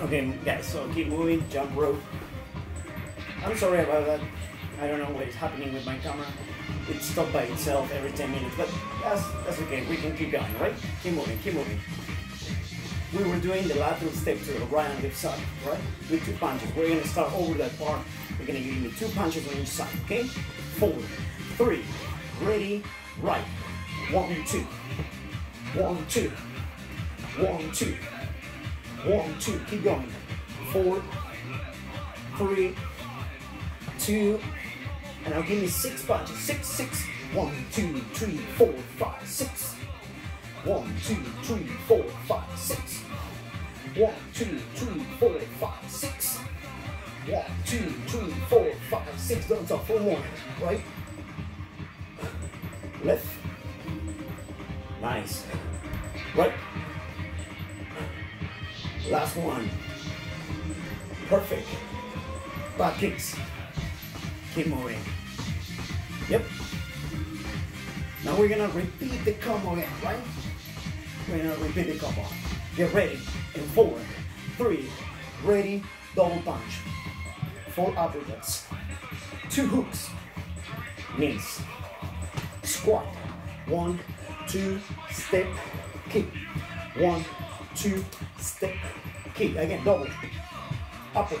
Okay, guys, so keep moving, jump rope. I'm sorry about that. I don't know what is happening with my camera. It stopped by itself every 10 minutes, but that's, that's okay. We can keep going, right? Keep moving, keep moving. We were doing the lateral step to the right and left side, right? With two punches. We're gonna start over that part. We're gonna give you two punches on each side, okay? Four, three, ready, right. One, two. One, two. One, two. One, two. Keep going. Four, three, two, and now give me six punches. Six, six. One, two, three, four, five, six. One, two, three, four, five, six. One, two, three, four, five, six. One, two, three, four, five, six. Don't stop. Four more. Right. Left. Nice. Right. Last one. Perfect. Back kicks. Keep moving. Yep. Now we're gonna repeat the combo again, right? We're gonna repeat the combo. Get ready. In four, three, ready, double punch. Four uppercuts. Two hooks. Knees. Squat. One, two, step, kick. One, two, step, kick. Again, double. Upper.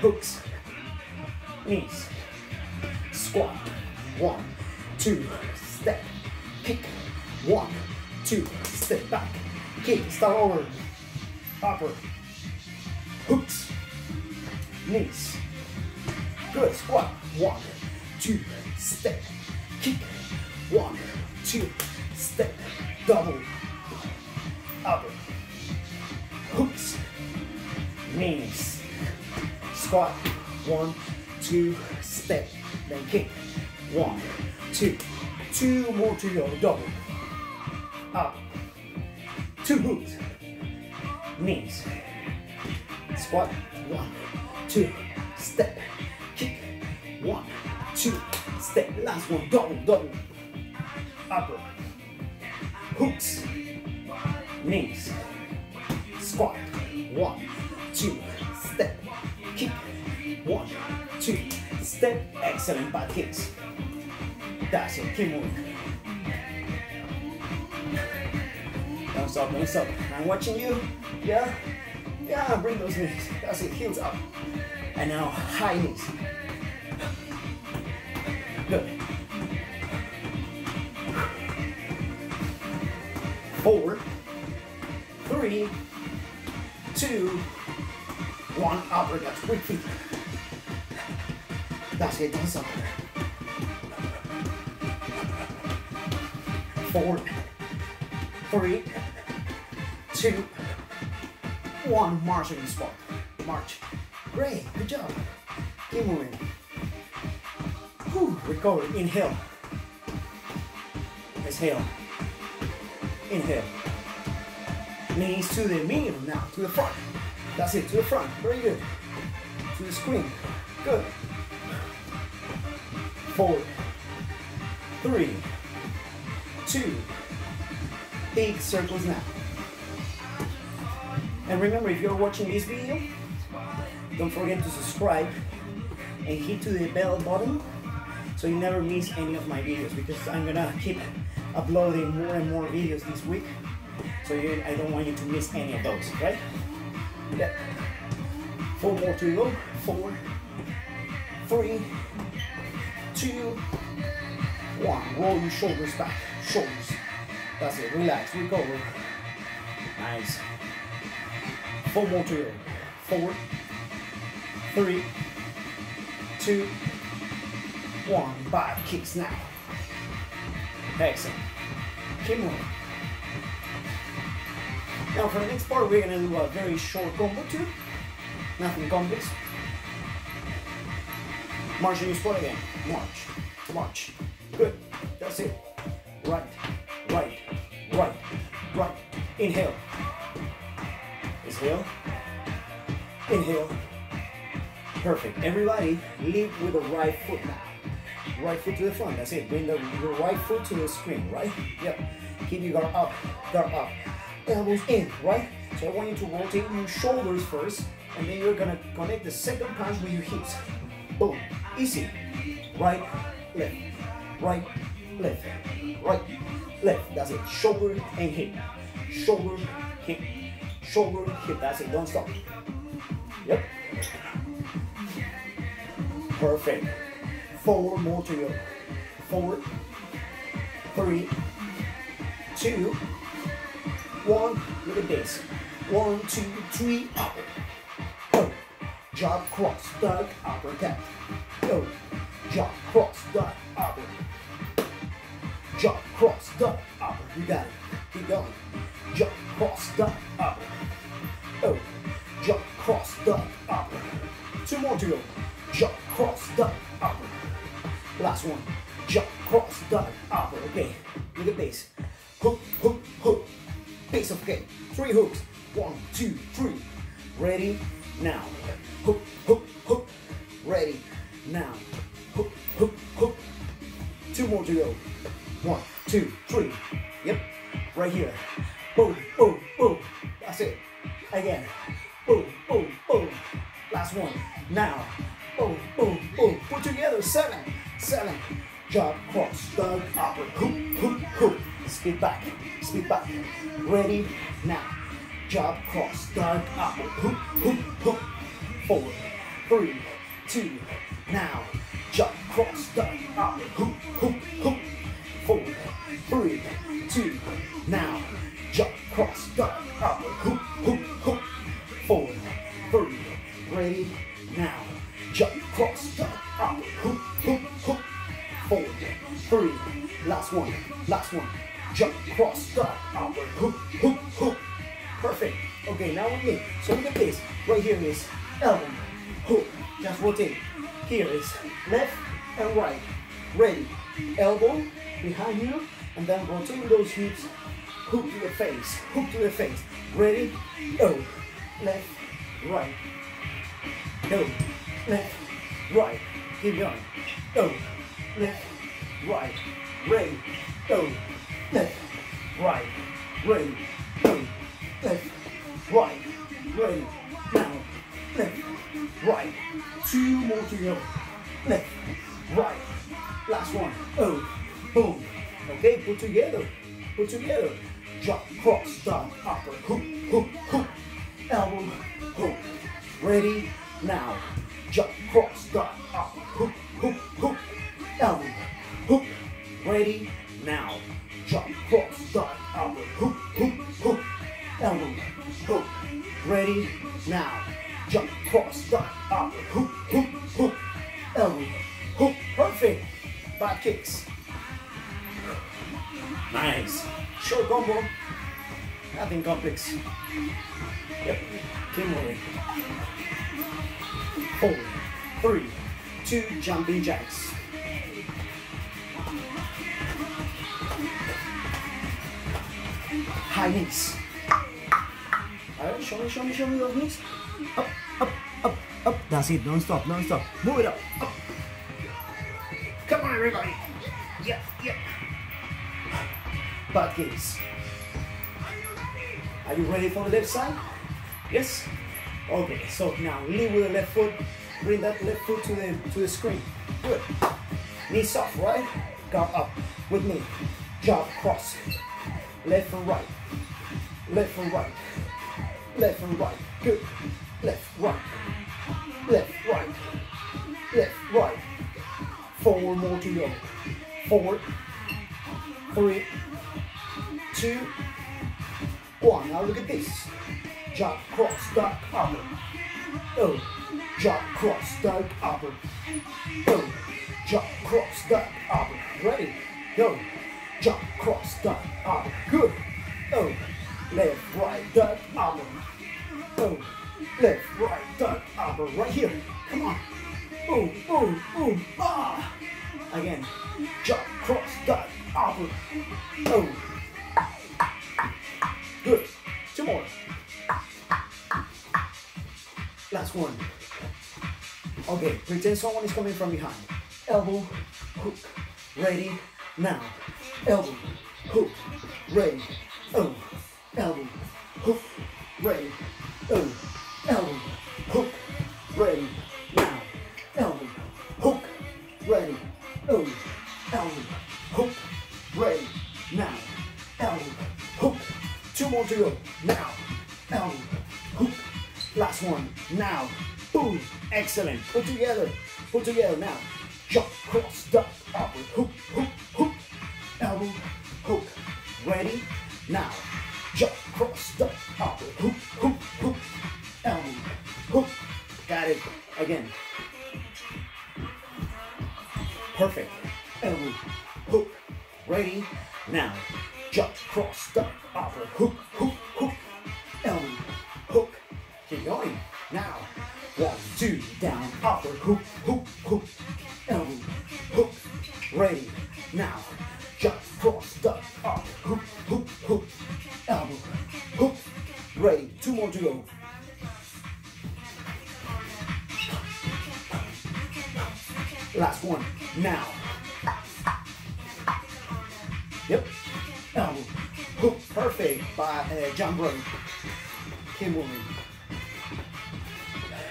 Hooks. Knees. Squat. One, two, step, kick. One, two, step back. Kick. Start over. Upper. Hooks. Knees. Good. Squat. One, two, step, kick. One, two, step, double, squat, one, two, step, then kick, one, two, two more to go, double, up, two hooks, knees, squat, one, two, step, kick, one, two, step, last one, double, double, upper, hooks, knees, squat, one, two, one, two, step, excellent back kicks. That's it, keep moving. Don't stop, don't stop. I'm watching you, yeah? Yeah, bring those knees. That's it, heels up. And now high knees. Good. four, three, two, one, uppercut, quick feet. That's it, that's up. Four, three, two, one, march your spot. March. Great, good job. Keep moving. Whew, recover, inhale. Exhale. Inhale. Knees to the middle now, to the front. That's it, to the front. Very good. To the screen. Good. Forward. Three. Two. Big circles now. And remember, if you're watching this video, don't forget to subscribe and hit to the bell button so you never miss any of my videos because I'm gonna keep uploading more and more videos this week. So you, I don't want you to miss any of those, right? Yeah. Four more to go. Four, three, two, one. Roll your shoulders back. Shoulders. That's it. Relax. Recover. Nice. Four more to go. Four, three, two, one. Back kicks now. Excellent. Keep moving. Now for the next part, we're gonna do a very short combo too. Nothing complex. March on your spot again. March, march. Good. That's it. Right, right, right, right. Inhale. Exhale. Inhale. Perfect. Everybody, lead with the right foot now. Right foot to the front. That's it. Bring the, right foot to the screen, right? Yep. Keep your guard up, guard up. elbows in, right? So I want you to rotate your shoulders first, and then you're gonna connect the second punch with your hips. Boom, easy. Right, left, right, left, right, left. That's it. Shoulder and hip. Shoulder, hip, shoulder, hip. That's it. Don't stop. Yep. Perfect. Four more to go. Four, three, two, one. Look at this. One, two, three, up. Jab, cross, duck, uppercut. Jab, cross, duck, upper. Jab, cross, duck, upper. You got it. Keep going. Jab, cross, duck, upper. Oh. Jab, cross, duck, upper. Two more to go. Jab, cross, duck, upper. Last one. Jump, cross, duck, upper. Okay. Look at this. Hook, hook, hook. Base of kick. Three hooks. One, two, three. Ready? Now. Hook, hook, hook. Ready? Now. Hook, hook, hook. Two more to go. One, two, three. Yep. Right here. Boom, boom, boom. That's it. Again. Boom, boom, boom. Last one. Now. Boom, boom, boom. Put together. Seven, seven. Jump, cross, dug, upper. Hook, hook, hook. Speed back. Speed back. Ready? Now. Jump, cross, dug, upper. Hook, hook, hook. Four, three, two. Now. Jump, cross, dug, upper. Hook, hook, hook. Four, three, two. Now. Jump, cross, dug, upper. Hook, hook, hook. Four, three. Ready? Now. Jump, cross, dug, upper. Hook, hook, hook. Four, three. Last one. Last one. Jump, cross, duck, upper, hook, hook, hook. Perfect. Okay, now with me. So look at this. Right here is elbow, hook. Just rotate. Here is left and right. Ready. Elbow behind you, and then rotate those hips. Hook to the face. Hook to the face. Ready? Go. Left, right. Go. Left, right. Keep going. Go. Left, right. Ready. Go. Left, right. Ready. Go. Left, right. Ready. Now. Left, right. Two more to go. Left, right. Last one. Oh, boom. Okay, put together. Put together. Jump, cross, down, upper, hook, hook, hook. Elbow, hook. Ready? Now. Jump, cross, down, upper, hook, hook, hook. Elbow, hook. Ready? Now. Jump, cross, down, upper, hook, hook, hook. Elbow, hook. Ready? Now. Jump, cross, down, up, hook, hook, hook. Elbow, hook. Perfect. Back kicks. Nice. Short combo. Nothing complex. Yep. Keep. Four, three, two jumping jacks. High knees. Alright, show me, show me, show me those knees. That's it. Don't stop, don't stop. Move it up. Come on, everybody. Yep, yep. Butt kicks. Are you ready for the left side? Yes? Okay, so now lean with the left foot. Bring that left foot to the to the screen. Good. Knees soft, right? Come up with me. Jump, cross. Left and right. Left and right. Left and right. Good. Left, right. Four, three, two, one. Now look at this. Jump, cross, duck, upper. Oh, jump, cross, duck, upper. Oh, jump, cross, duck, upper. Ready? Go. Jump, cross, duck, upper. Good. Oh, left, right, duck, upper. Oh, left, right, duck, upper. Right here. Come on. Boom, boom, boom. Ah. Again. Jump, cross, duck, upper. Oh. Good. Two more. Last one. Okay, pretend someone is coming from behind. Elbow, hook, ready, now. Elbow, hook, ready, hook, ready, now, elbow, hook, two more to go, now, elbow, hook, last one, now, boom, excellent, put together, put together now, jump, cross, duck, upward, hook, now, jump, cross, duck, upward, hook, hook, hook, elbow, hook, keep going, now, one, two, down, hook, hook, perfect, by uh, jump rope. Keep moving.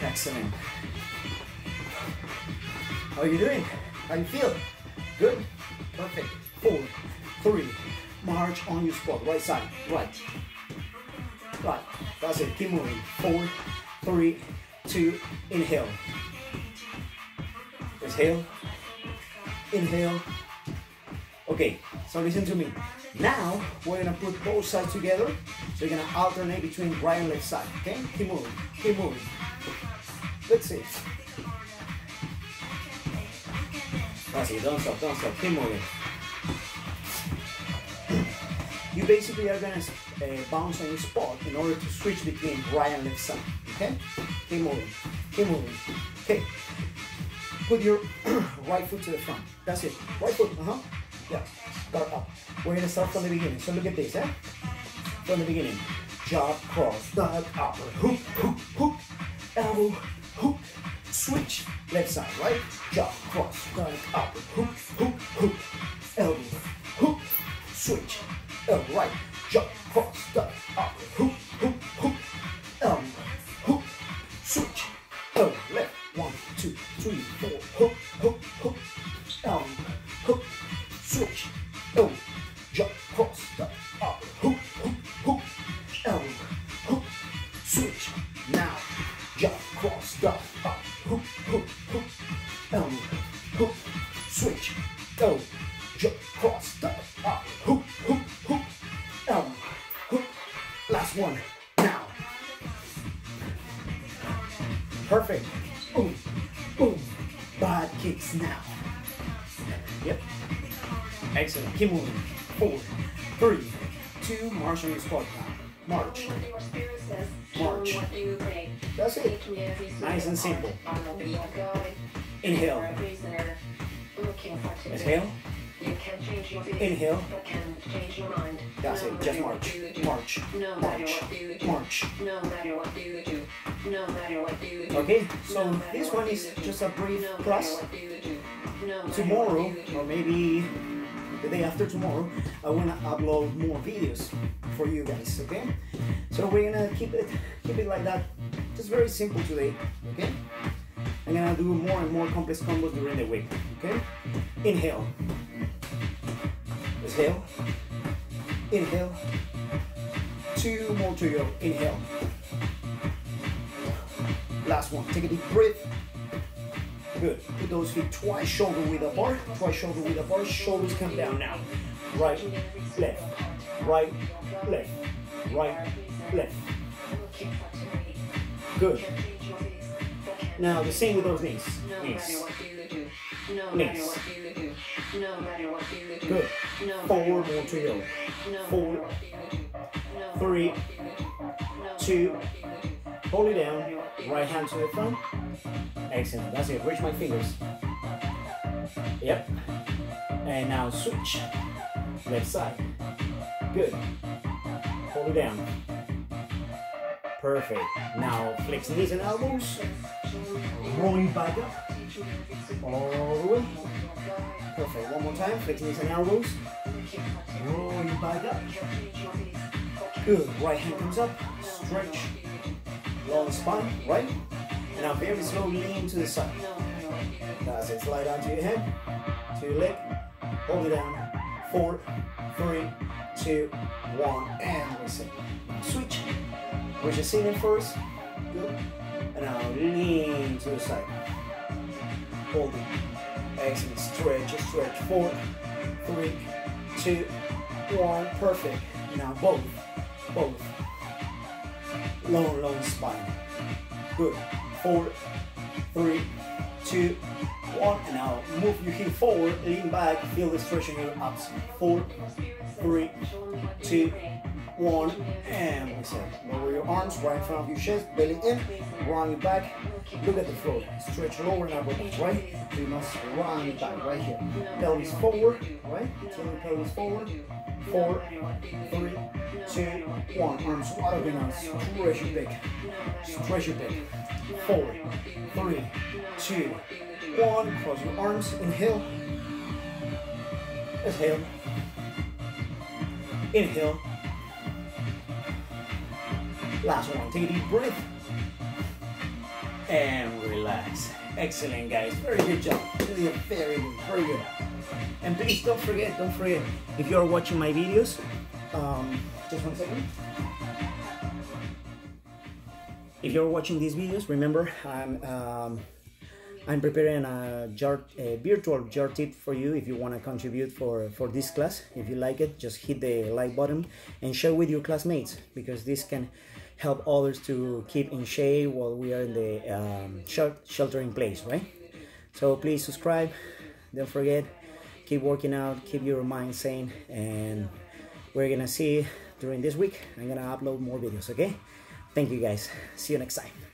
Excellent. How are you doing? How you feel? Good? Perfect. Four, three, march on your spot. Right side, right. Right. That's it. Keep moving. Four, three, two, inhale. Exhale. Inhale. Okay, so listen to me. Now we're gonna put both sides together. So you're gonna alternate between right and left side. Okay? Keep moving. Keep moving. That's it. That's it. Don't stop. Don't stop. Keep moving. You basically are gonna uh, bounce on your spot in order to switch between right and left side. Okay? Keep moving. Keep moving. Okay. Put your right foot to the front. That's it. Right foot. Uh huh. Yeah. Guard up. We're gonna start from the beginning. So look at this, eh? From the beginning. Jab, cross, duck, upper, hook, hook, hook, elbow, hook, switch, left side, right? Jab, cross, duck, upper, hook, up, hook, hook, hook, elbow, hook, switch, elbow, jump, cross, duck, up, hook, hook, hook, elbow, hook. Last one. Now. Perfect. Boom, boom. Bad kicks now. Yep. Excellent. Keep moving. Four, three, two. March on your spot now. March. Nice and simple. Inhale. Exhale. Inhale. That's it. Just march. March. March. March. Okay, so this one is just a brief class. Tomorrow, or maybe the day after tomorrow, I want to upload more videos for you guys. Okay, so we're gonna keep it keep it like that. Just very simple today. Okay, I'm gonna do more and more complex combos during the week. Okay, inhale, exhale, inhale. Two more to go. Inhale. Last one. Take a deep breath. Good. Put those feet twice shoulder width apart. Twice shoulder width apart. Shoulders come down now. Right, left, right, left, right, left. Good. Now the same with those knees. Knees. Knees. Good. Four more to go. Four, three, two. Hold it down. Right hand to the front. Excellent. That's it. Reach my fingers. Yep. And now switch. Left side. Good. Hold it down. Perfect. Now flex knees and elbows. Rolling back up. All the way. Perfect. One more time. Flex knees and elbows. Rolling back up. Good. Right hand comes up. stretch, long spine, right? And now very slowly lean to the side. That's it, slide onto your head, to your leg, hold it down, four, three, two, one, and reset. Switch, push the ceiling first, good, and now lean to the side. Hold it, excellent, stretch, stretch, four, three, two, one, perfect. Now both, both. Long, long spine. Good. Four, three, two, one. And now move your heel forward, lean back, feel the stretch in your abs. Four, three, two, one, and reset. Lower your arms right in front of your chest, belly in, round your back, look at the floor. Stretch lower upper right? You must round your back right here. Pelvis forward, right? Turn the pelvis forward. Four, three, two, one. Arms wide open now. Stretch your back. Stretch your back. Four, three, two, one. Cross your arms. Inhale. Exhale. Inhale. Last one. Take a deep breath. And relax. Excellent, guys. Very good job. Really very good. Very good. And please don't forget, don't forget, if you're watching my videos, um, just one second. If you're watching these videos, remember I'm um, I'm preparing a jar, a virtual jar tip for you. If you want to contribute for for this class, if you like it, just hit the like button and share with your classmates because this can help others to keep in shape while we are in the um, place, right? So please subscribe. Don't forget keep working out keep your mind sane and we're gonna see during this week i'm gonna upload more videos okay thank you guys see you next time